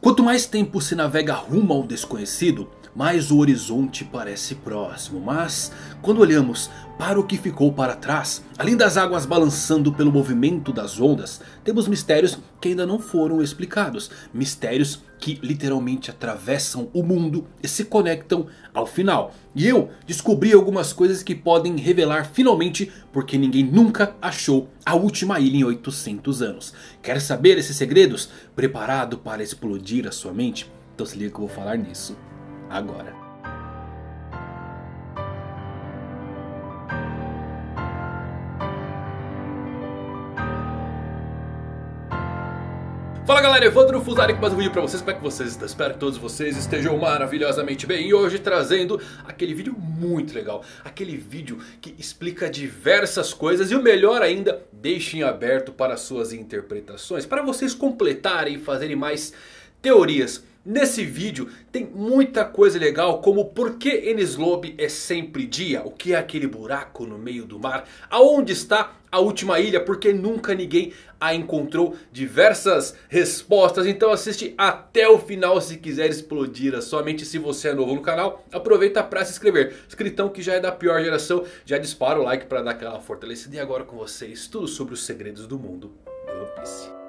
Quanto mais tempo se navega rumo ao desconhecido, mais o horizonte parece próximo. Mas quando olhamos para o que ficou para trás, além das águas balançando pelo movimento das ondas, temos mistérios que ainda não foram explicados. Mistérios que literalmente atravessam o mundo e se conectam ao final. E eu descobri algumas coisas que podem revelar finalmente porque ninguém nunca achou a última ilha em 800 anos. Quer saber esses segredos? Preparado para explodir a sua mente? Então se liga que eu vou falar nisso agora. Fala galera, Evandro Fusari com mais um vídeo pra vocês, como é que vocês estão? Espero que todos vocês estejam maravilhosamente bem. E hoje trazendo aquele vídeo muito legal. Aquele vídeo que explica diversas coisas E o melhor ainda, deixem aberto para suas interpretações. Para vocês completarem e fazerem mais teorias Nesse vídeo tem muita coisa legal como por que Enislobe é sempre dia, o que é aquele buraco no meio do mar, aonde está a última ilha, porque nunca ninguém a encontrou, diversas respostas, então assiste até o final se quiser explodir a sua mente, se você é novo no canal, aproveita para se inscrever, escritão que já é da pior geração, já dispara o like para dar aquela fortalecida. E agora com vocês tudo sobre os segredos do mundo do One Piece.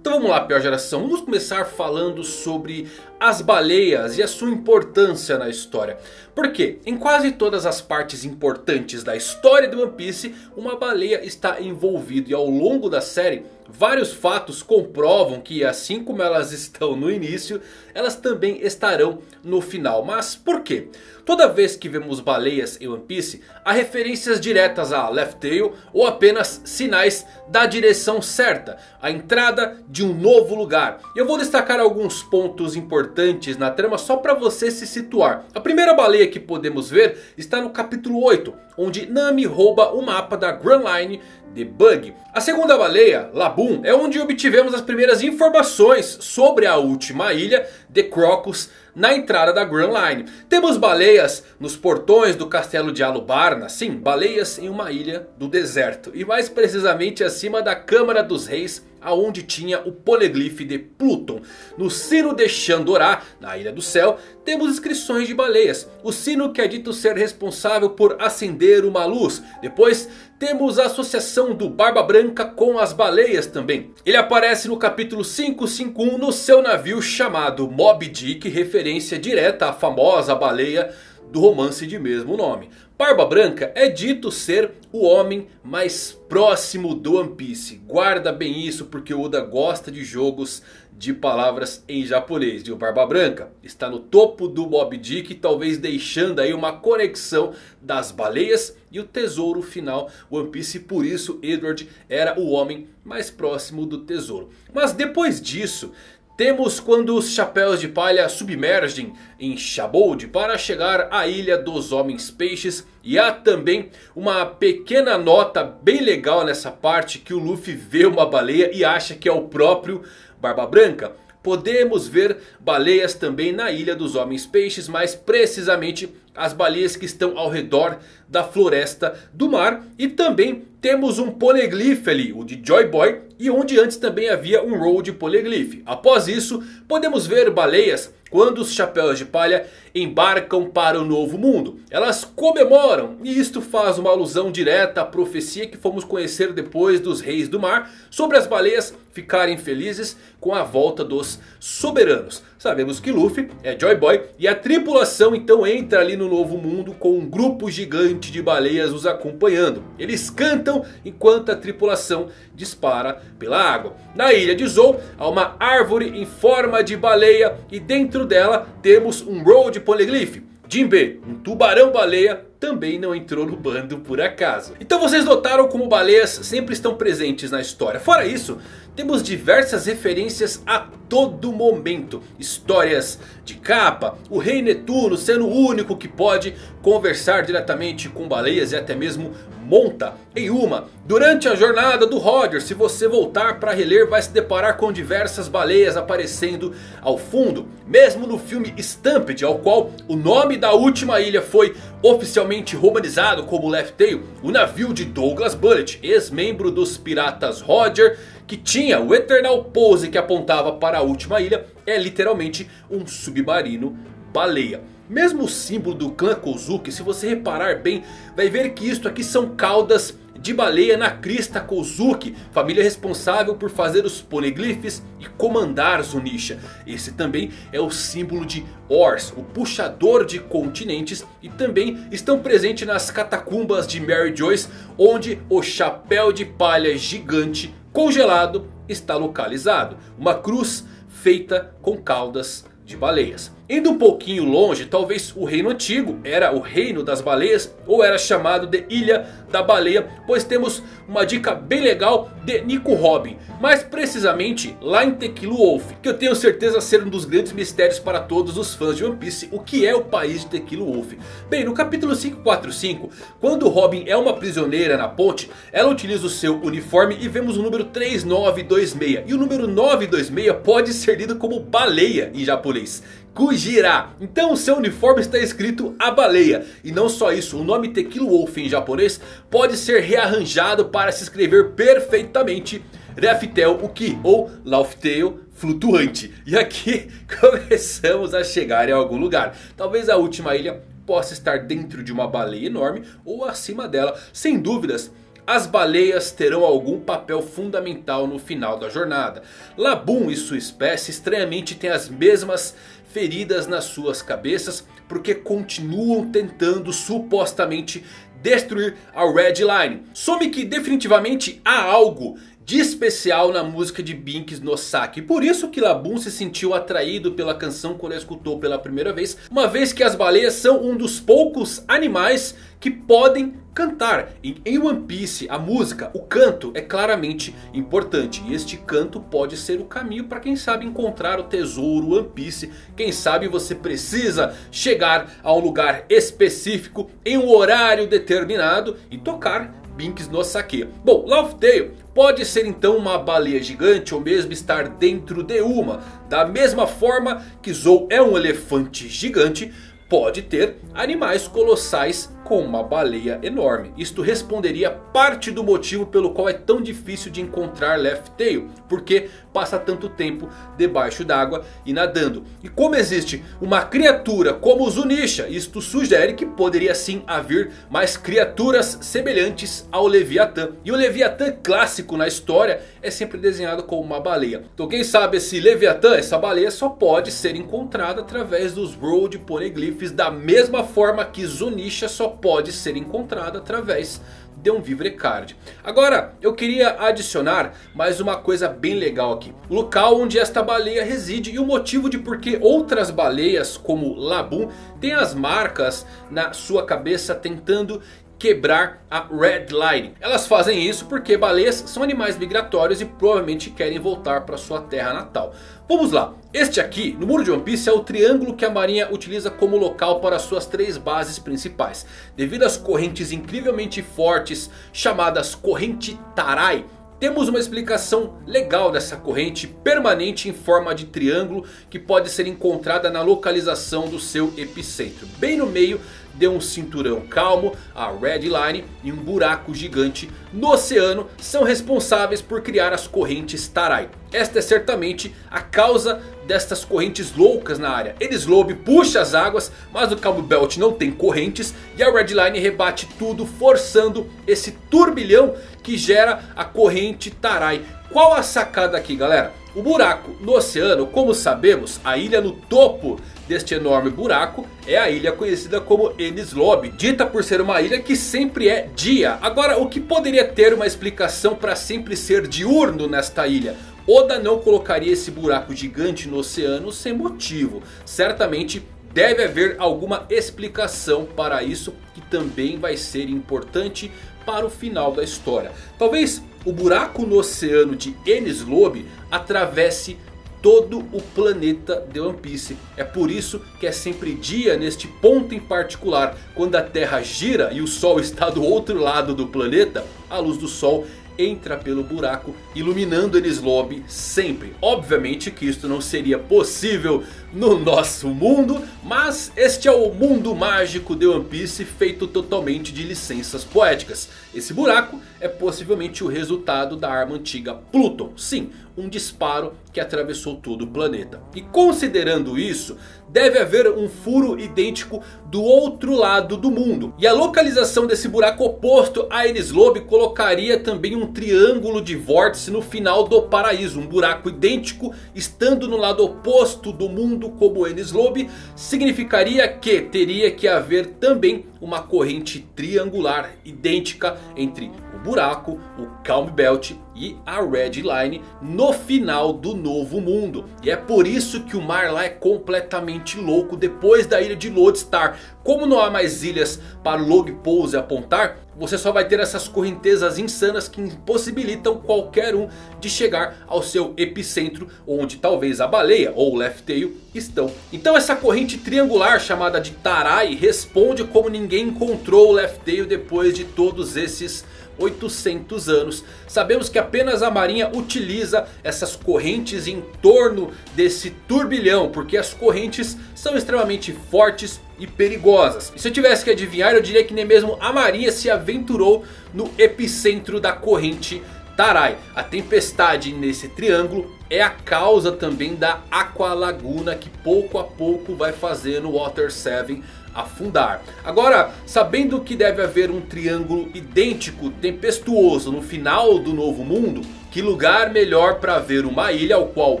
Vamos lá, pior geração. Vamos começar falando sobre as baleias e a sua importância na história. Porque em quase todas as partes importantes da história de One Piece, uma baleia está envolvida. E ao longo da série, vários fatos comprovam que assim como elas estão no início, elas também estarão no final. Mas por quê? Toda vez que vemos baleias em One Piece, há referências diretas a Left Tail ou apenas sinais da direção certa. A entrada de um novo lugar. E eu vou destacar alguns pontos importantes na trama só para você se situar. A primeira baleia que podemos ver está no capítulo 8. Onde Nami rouba o mapa da Grand Line de Bug. A segunda baleia, Laboon, é onde obtivemos as primeiras informações sobre a última ilha de Crocus na entrada da Grand Line. Temos baleias nos portões do castelo de Alubarna. Sim, baleias em uma ilha do deserto. E mais precisamente acima da Câmara dos Reis aonde tinha o Poneglyph de Pluton. No sino de Xandorá, na Ilha do Céu, temos inscrições de baleias. O sino que é dito ser responsável por acender uma luz. Depois temos a associação do Barba Branca com as baleias também. Ele aparece no capítulo 551 no seu navio chamado Moby Dick. Referência direta à famosa baleia do romance de mesmo nome. Barba Branca é dito ser o homem mais próximo do One Piece. Guarda bem isso porque o Oda gosta de jogos de palavras em japonês. E o Barba Branca está no topo do Mob Dick, talvez deixando aí uma conexão das baleias e o tesouro final One Piece. Por isso Edward era o homem mais próximo do tesouro. Mas depois disso temos quando os chapéus de palha submergem em Shabold para chegar à ilha dos homens peixes. E há também uma pequena nota bem legal nessa parte que o Luffy vê uma baleia e acha que é o próprio Barba Branca. Podemos ver baleias também na ilha dos homens peixes, mais precisamente as baleias que estão ao redor da floresta do mar. E também temos um poneglyph ali, o de Joy Boy, e onde antes também havia um road poneglyph. Após isso, podemos ver baleias quando os chapéus de palha embarcam para o novo mundo. Elas comemoram e isto faz uma alusão direta à profecia que fomos conhecer depois dos reis do mar. Sobre as baleias ficarem felizes com a volta dos soberanos. Sabemos que Luffy é Joy Boy e a tripulação então entra ali no novo mundo com um grupo gigante de baleias os acompanhando. Eles cantam enquanto a tripulação dispara pela água. Na ilha de Zou há uma árvore em forma de baleia e dentro dela temos um road poneglyph. Jinbe, um tubarão baleia também não entrou no bando por acaso. Então vocês notaram como baleias sempre estão presentes na história. Fora isso, temos diversas referências a todo momento. Histórias de capa, o rei Netuno sendo o único que pode conversar diretamente com baleias e até mesmo monta em uma. Durante a jornada do Roger, se você voltar para reler, vai se deparar com diversas baleias aparecendo ao fundo. Mesmo no filme Stampede, ao qual o nome da última ilha foi oficialmente romanizado como Left Tail, o navio de Douglas Bullet, ex-membro dos piratas Roger, que tinha o Eternal Pose que apontava para a última ilha, é literalmente um submarino baleia. Mesmo o símbolo do clã Kozuki, se você reparar bem, vai ver que isto aqui são caudas de baleia na crista Kozuki, família responsável por fazer os poneglyphs e comandar Zunisha. Esse também é o símbolo de Ors, o puxador de continentes e também estão presentes nas catacumbas de Mary Joyce, onde o chapéu de palha gigante congelado está localizado. Uma cruz feita com caudas de baleias. Indo um pouquinho longe, talvez o reino antigo era o reino das baleias ou era chamado de Ilha da Baleia, pois temos uma dica bem legal de Nico Robin, mais precisamente lá em Tequila Wolf, que eu tenho certeza ser um dos grandes mistérios para todos os fãs de One Piece, o que é o país de Tequila Wolf. Bem, no capítulo 545, quando Robin é uma prisioneira na ponte, ela utiliza o seu uniforme e vemos o número 3926, e o número 926 pode ser lido como baleia em japonês. Kujira. Então o seu uniforme está escrito a baleia. E não só isso, o nome Tequila Wolf em japonês pode ser rearranjado para se escrever perfeitamente Reftel o Ki ou Lauftail flutuante. E aqui começamos a chegar em algum lugar. Talvez a última ilha possa estar dentro de uma baleia enorme ou acima dela. Sem dúvidas, as baleias terão algum papel fundamental no final da jornada. Labum e sua espécie estranhamente têm as mesmas feridas nas suas cabeças. Porque continuam tentando supostamente destruir a Red Line. Some que definitivamente há algo de especial na música de Binks no Saki. Por isso que Labum se sentiu atraído pela canção quando a escutou pela primeira vez. Uma vez que as baleias são um dos poucos animais que podem cantar. Em One Piece, a música, o canto é claramente importante. E este canto pode ser o caminho para quem sabe encontrar o tesouro One Piece. Quem sabe você precisa chegar a um lugar específico em um horário determinado e tocar Binks no Sake. Bom, Love Tale pode ser então uma baleia gigante ou mesmo estar dentro de uma. Da mesma forma que Zou é um elefante gigante, pode ter animais colossais com uma baleia enorme. Isto responderia parte do motivo pelo qual é tão difícil de encontrar Left Tail. Porque passa tanto tempo debaixo d'água e nadando. E como existe uma criatura como o Zunisha, isto sugere que poderia sim haver mais criaturas semelhantes ao Leviatã. E o Leviatã clássico na história é sempre desenhado como uma baleia. Então quem sabe esse Leviatã, essa baleia só pode ser encontrada através dos Road Poneglyphs. Da mesma forma que Zunisha só pode ser encontrada através de um Vivre Card. Agora eu queria adicionar mais uma coisa bem legal aqui. O local onde esta baleia reside e o motivo de por que outras baleias como Labum têm as marcas na sua cabeça tentando quebrar a Red Line. Elas fazem isso porque baleias são animais migratórios e provavelmente querem voltar para sua terra natal. Vamos lá, este aqui no muro de One Piece é o triângulo que a marinha utiliza como local para suas três bases principais. Devido às correntes incrivelmente fortes chamadas corrente Tarai. Temos uma explicação legal dessa corrente permanente em forma de triângulo que pode ser encontrada na localização do seu epicentro. Bem no meio de um cinturão calmo, a Red Line e um buraco gigante no oceano são responsáveis por criar as correntes Tarai. Esta é certamente a causa destas correntes loucas na área. Eles Lobby puxa as águas, mas o Cabo Belt não tem correntes e a Red Line rebate tudo, forçando esse turbilhão que gera a corrente Tarai. Qual a sacada aqui galera? O buraco no oceano, como sabemos, a ilha no topo deste enorme buraco é a ilha conhecida como Enies Lobby. Dita por ser uma ilha que sempre é dia. Agora o que poderia ter uma explicação para sempre ser diurno nesta ilha? Oda não colocaria esse buraco gigante no oceano sem motivo. Certamente deve haver alguma explicação para isso que também vai ser importante para o final da história. Talvez o buraco no oceano de Enies Lobby atravesse todo o planeta de One Piece. É por isso que é sempre dia neste ponto em particular. Quando a Terra gira e o Sol está do outro lado do planeta. A luz do Sol entra pelo buraco iluminando Enis Lobby sempre. Obviamente que isso não seria possível no nosso mundo, mas este é o mundo mágico de One Piece feito totalmente de licenças poéticas. Esse buraco é possivelmente o resultado da arma antiga Pluton. Sim, um disparo que atravessou todo o planeta. E considerando isso, deve haver um furo idêntico do outro lado do mundo. E a localização desse buraco oposto a Enies Lobby colocaria também um triângulo de vórtice no final do paraíso. Um buraco idêntico estando no lado oposto do mundo como Enies Lobby significaria que teria que haver também uma corrente triangular idêntica entre o buraco, o Calm Belt e a Red Line no final do novo mundo. E é por isso que o mar lá é completamente louco depois da ilha de Lodestar. Como não há mais ilhas para Log Pose apontar, você só vai ter essas correntezas insanas que impossibilitam qualquer um de chegar ao seu epicentro, onde talvez a baleia ou o Left Tail estão. Então essa corrente triangular chamada de Tarai responde como ninguém encontrou o Left Tail depois de todos esses 800 anos. Sabemos que apenas a marinha utiliza essas correntes em torno desse turbilhão. Porque as correntes são extremamente fortes e perigosas. E se eu tivesse que adivinhar eu diria que nem mesmo a marinha se aventurou no epicentro da corrente Tarai. A tempestade nesse triângulo é a causa também da Aqua Laguna que pouco a pouco vai fazer no Water 7 afundar. Agora, sabendo que deve haver um triângulo idêntico, tempestuoso no final do novo mundo, que lugar melhor para ver uma ilha ao qual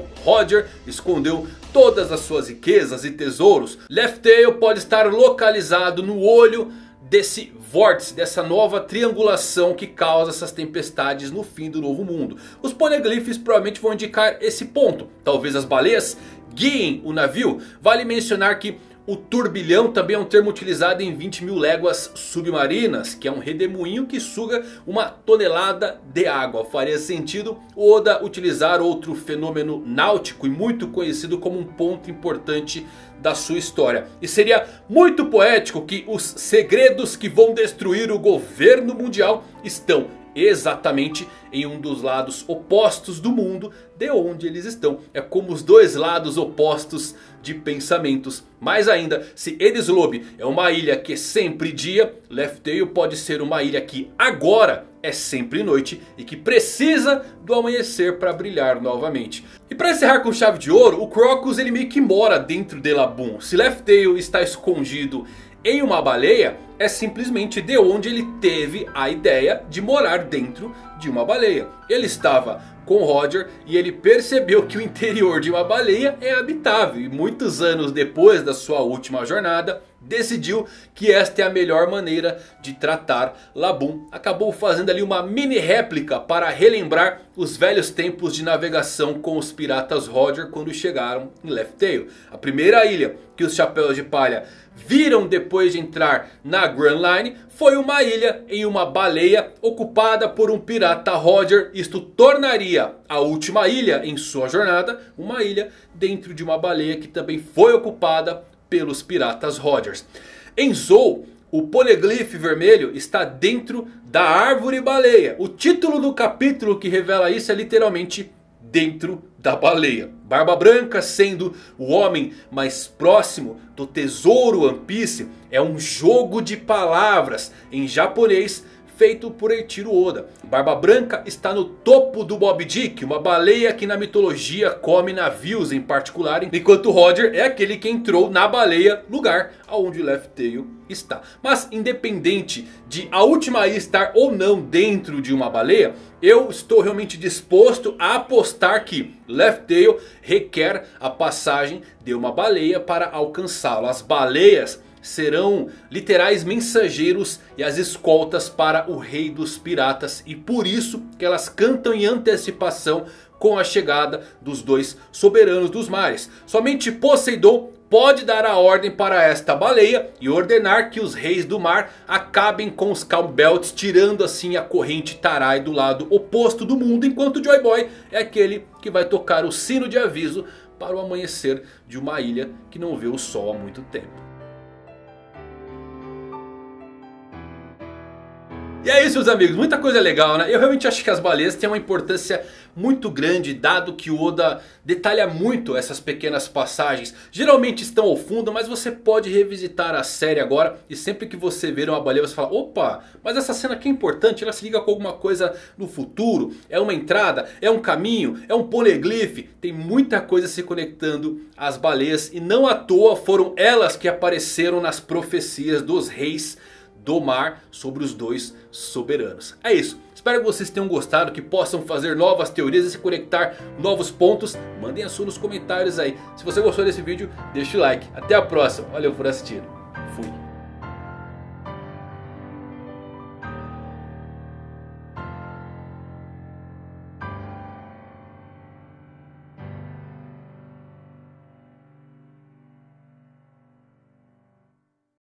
Roger escondeu todas as suas riquezas e tesouros. Left Tail pode estar localizado no olho desse vórtice, dessa nova triangulação que causa essas tempestades no fim do novo mundo. Os poneglyphs provavelmente vão indicar esse ponto. Talvez as baleias guiem o navio. Vale mencionar que o turbilhão também é um termo utilizado em 20 mil léguas submarinas. Que é um redemoinho que suga uma tonelada de água. Faria sentido Oda utilizar outro fenômeno náutico e muito conhecido como um ponto importante da sua história. E seria muito poético que os segredos que vão destruir o governo mundial estão exatamente em um dos lados opostos do mundo de onde eles estão. É como os dois lados opostos de pensamentos. Mais ainda, se Enies Lobby é uma ilha que é sempre dia, Left Tail pode ser uma ilha que agora é sempre noite e que precisa do amanhecer para brilhar novamente. E para encerrar com chave de ouro, o Crocus ele meio que mora dentro de Laboon. Se Left Tail está escondido em uma baleia é simplesmente de onde ele teve a ideia de morar dentro de uma baleia. Ele estava com Roger e ele percebeu que o interior de uma baleia é habitável. E muitos anos depois da sua última jornada decidiu que esta é a melhor maneira de tratar Labum. Acabou fazendo ali uma mini réplica para relembrar os velhos tempos de navegação com os piratas Roger quando chegaram em Left Tail. A primeira ilha que os chapéus de palha viram depois de entrar na Grand Line foi uma ilha em uma baleia ocupada por um pirata Roger. Isto tornaria a última ilha em sua jornada uma ilha dentro de uma baleia que também foi ocupada pelos piratas Rogers. Em Zou, o poliglifo vermelho está dentro da árvore baleia. O título do capítulo que revela isso é literalmente dentro da baleia. Barba Branca sendo o homem mais próximo do tesouro One Piece é um jogo de palavras em japonês feito por Eiichiro Oda. Barba Branca está no topo do Bob Dick, uma baleia que na mitologia come navios em particular. Enquanto Roger é aquele que entrou na baleia, lugar onde Left Tail está. Mas independente de a última estar ou não dentro de uma baleia, eu estou realmente disposto a apostar que Left Tail requer a passagem de uma baleia para alcançá-lo. As baleias serão literais mensageiros e as escoltas para o rei dos piratas. E por isso que elas cantam em antecipação com a chegada dos dois soberanos dos mares. Somente Poseidon pode dar a ordem para esta baleia e ordenar que os reis do mar acabem com os Calm Belts, tirando assim a corrente Tarai do lado oposto do mundo, enquanto Joy Boy é aquele que vai tocar o sino de aviso para o amanhecer de uma ilha que não vê o sol há muito tempo. E é isso meus amigos, muita coisa legal né? Eu realmente acho que as baleias têm uma importância muito grande dado que o Oda detalha muito essas pequenas passagens. Geralmente estão ao fundo, mas você pode revisitar a série agora e sempre que você ver uma baleia você fala, opa, mas essa cena aqui é importante, ela se liga com alguma coisa no futuro, é uma entrada, é um caminho, é um poneglyph, tem muita coisa se conectando às baleias e não à toa foram elas que apareceram nas profecias dos reis do mar sobre os dois soberanos. É isso. Espero que vocês tenham gostado, que possam fazer novas teorias e se conectar novos pontos. Mandem a sua nos comentários aí. Se você gostou desse vídeo, deixa o like. Até a próxima. Valeu por assistir.